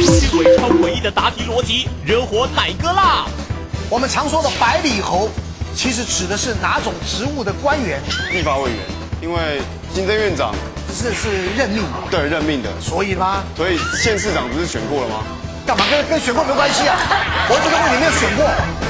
是鬼超诡异的答题？逻辑，惹火奶哥啦！我们常说的百里侯，其实指的是哪种职务的官员？立法委员，因为行政院长是是任命的，对任命的，所以啦？所以县市长不是选过了吗？干嘛跟跟选过没关系啊？我这个问题？没有选过。